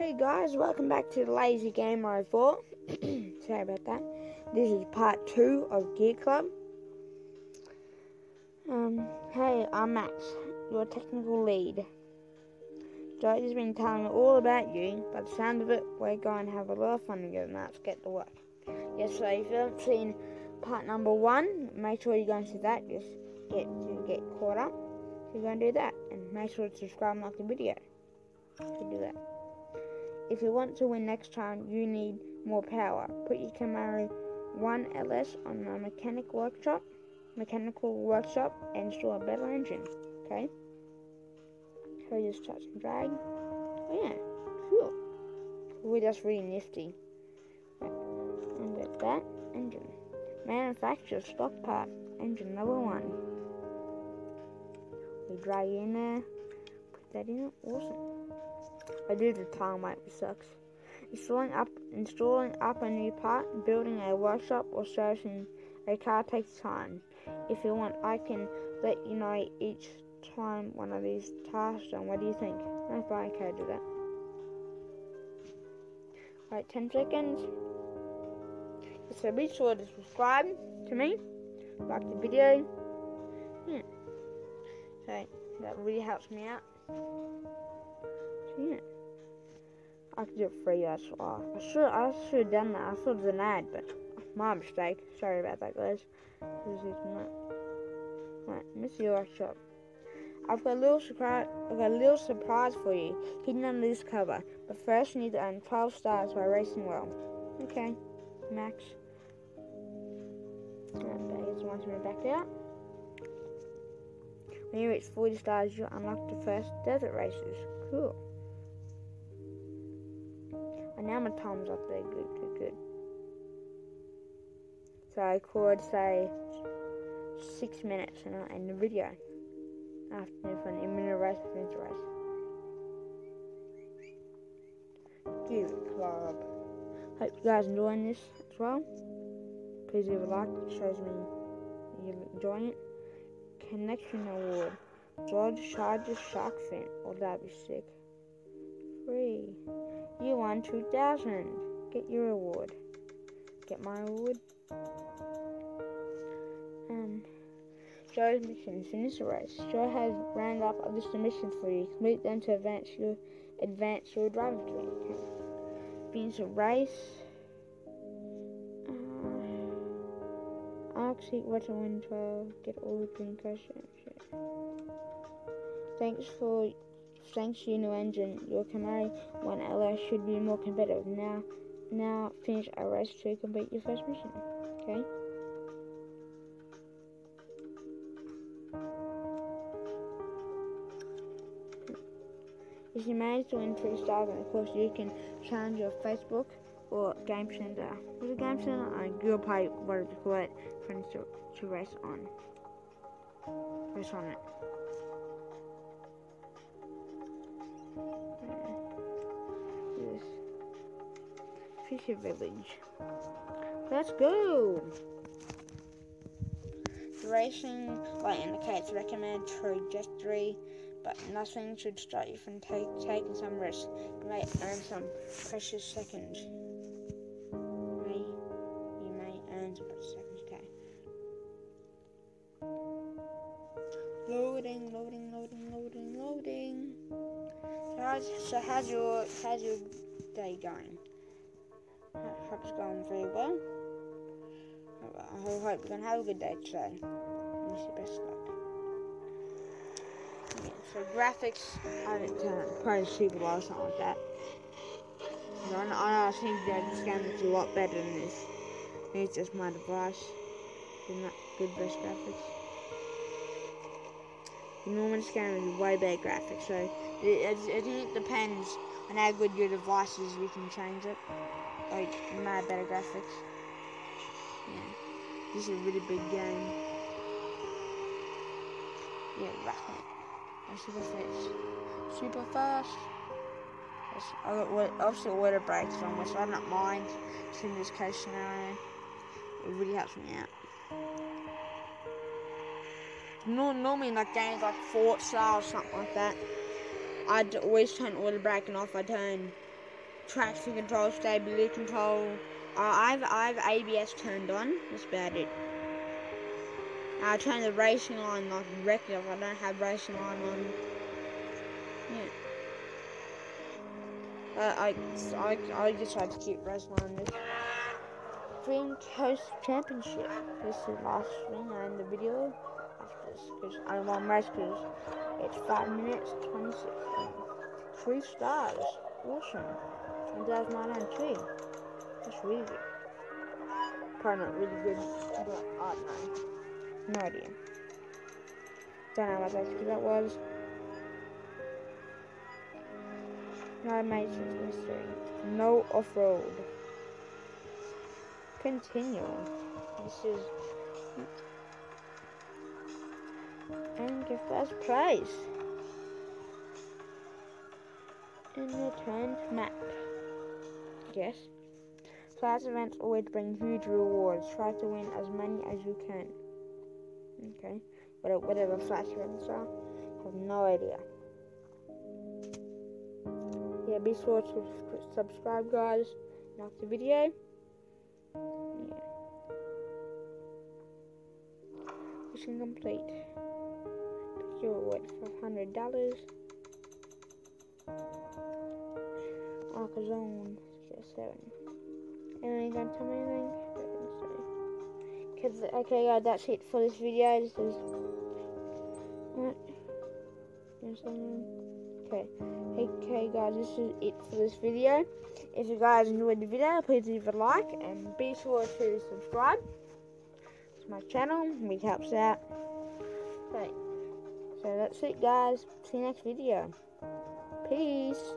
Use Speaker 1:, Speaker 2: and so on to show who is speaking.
Speaker 1: Hey guys, welcome back to the Lazy Gamer 4. Sorry about that. This is part 2 of Gear Club. Um, hey, I'm Max, your technical lead. George has been telling me all about you, by the sound of it, we're going to have a lot of fun together now. Let's get to work. Yes, so if you haven't seen part number 1, make sure you go and see that. Just get get caught up. So you're going to do that. And make sure to subscribe and like the video. To do that. If you want to win next time, you need more power. Put your Camaro 1 LS on a mechanic workshop, mechanical workshop, and install a better engine. Okay. So you just touch and drag. Oh yeah, cool. We're just really nifty. And get that engine. Manufacturer stock part engine number one. We drag in there, put that in. Awesome. I do the time wipe, it sucks. Installing up installing up a new part, building a workshop or servicing a car takes time. If you want I can let you know each time one of these tasks done. What do you think? That's why I can do that. Alright, 10 seconds. So be sure to subscribe to me, like the video. Hmm. Yeah. So that really helps me out. I could do it free, that's why. I should I should have done that. I should have denied, but my mistake. Sorry about that guys. Right, Missy Workshop. I've got a little surprise. I've got a little surprise for you, hidden under this cover. But first, you need to earn 12 stars by racing well. Okay, Max. Okay, just wants me back out. When you reach 40 stars, you'll unlock the first desert races. Cool. And now my time's up there. Good, good, good. So I could say six minutes and I'll end the video after for an minute race, finish race. Gear Club. Hope you guys enjoying this as well. Please leave a like, it shows me you're enjoying it. Connection Award. George charges shark fin. Oh, that'd be sick. Free. You won 2000. Get your award. Get my award. Um. Joe's missions. Finish the race. Joe has rounded up a list of missions for you. Complete them to advance your advance your driving training. Finish a race. Uh, Oxy, what's a win 12? Get all the green questions. Thanks for thanks to your new engine. Your Camaro 1 LS should be more competitive. Now, now finish a race to complete your first mission. Okay. If you manage to win three stars, then of course you can challenge your Facebook or Game Center. With a Game Center on Google Play, whatever you call it, friends to, to race on. Race on it. Fisher Village. Let's go! Racing light indicates recommended trajectory but nothing should stop you from take, taking some risks. You may earn some precious seconds. You may, you may earn some precious seconds. Okay. Loading, loading, loading, loading, loading. So how's, so how's your how's your day going? I hope it's going very well. I hope you're gonna have a good day today. Wish you best luck. So graphics, I didn't turn probably super low or something like that. I know, I think that this game is a lot better than this. It's just my device. It's not good best graphics. The normal game is way better graphics, so it, it, it depends on how good your device is, we can change it. Like, my better graphics. Yeah. This is a really big game. Yeah, right super fast. Super fast. Obviously water breaks on which I don't mind in this case scenario. It really helps me out. No, normally like games like Forza or something like that, I'd always turn auto braking off. I turn traction control, stability control. Uh, I've I've ABS turned on. That's about it. I turn the racing on like regular. I don't have racing on on. Yeah. Uh, I I I decided to keep racing on this. Coast Championship. This is the last thing I end the video after this because I don't want race because it's five minutes twenty six. Three stars. Awesome. 2009 That's really good. Probably not really good, but don't know. No idea. Don't know what that, that was. No maintenance mystery. No off-road. Continue. This is... And get first place. the return map. Yes. Class events always bring huge rewards. Try to win as many as you can. Okay. Whatever, flash events are. have no idea. Yeah, be sure to subscribe, guys. Like the video. Yeah. Mission complete. Pick your reward $500. Arca Zone. 7. And you gonna tell me anything? Cause, okay guys, that's it for this video. This is... Okay. Okay guys, this is it for this video. If you guys enjoyed the video, please leave a like and be sure to subscribe to my channel. It helps out. Okay. So that's it guys. See you next video. Peace.